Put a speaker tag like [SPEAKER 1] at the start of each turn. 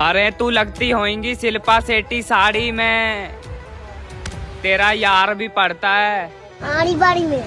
[SPEAKER 1] अरे तू लगती होएँगी शिल्पा सेठी साड़ी में। तेरा यार भी पड़ता है।
[SPEAKER 2] आड़ी बाड़ी में।